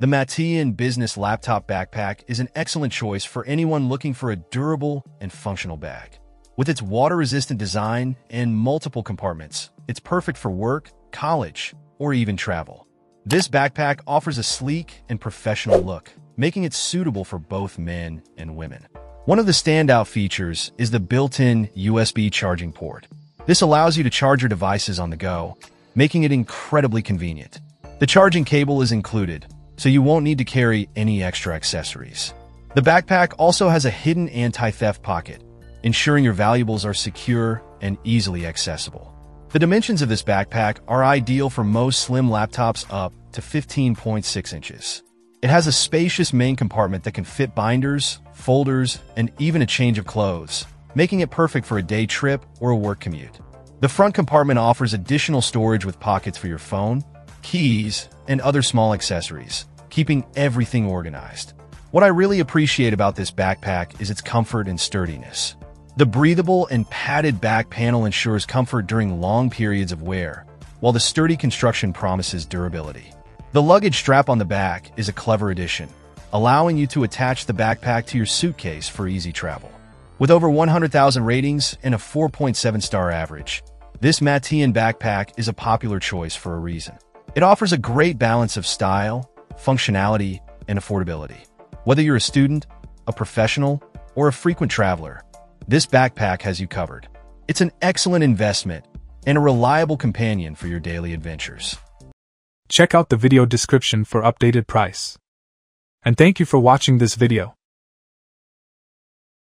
The MATEIN Business Laptop Backpack is an excellent choice for anyone looking for a durable and functional bag. With its water-resistant design and multiple compartments, it's perfect for work, college, or even travel. This backpack offers a sleek and professional look, making it suitable for both men and women. One of the standout features is the built-in USB charging port. This allows you to charge your devices on the go, making it incredibly convenient. The charging cable is included, so you won't need to carry any extra accessories. The backpack also has a hidden anti-theft pocket, ensuring your valuables are secure and easily accessible. The dimensions of this backpack are ideal for most slim laptops up to 15.6 inches. It has a spacious main compartment that can fit binders, folders, and even a change of clothes, making it perfect for a day trip or a work commute. The front compartment offers additional storage with pockets for your phone, keys, and other small accessories, keeping everything organized. What I really appreciate about this backpack is its comfort and sturdiness. The breathable and padded back panel ensures comfort during long periods of wear, while the sturdy construction promises durability. The luggage strap on the back is a clever addition, allowing you to attach the backpack to your suitcase for easy travel. With over 100,000 ratings and a 4.7 star average, this MATEIN backpack is a popular choice for a reason. It offers a great balance of style, functionality, and affordability. Whether you're a student, a professional, or a frequent traveler, this backpack has you covered. It's an excellent investment and a reliable companion for your daily adventures. Check out the video description for updated price. And thank you for watching this video.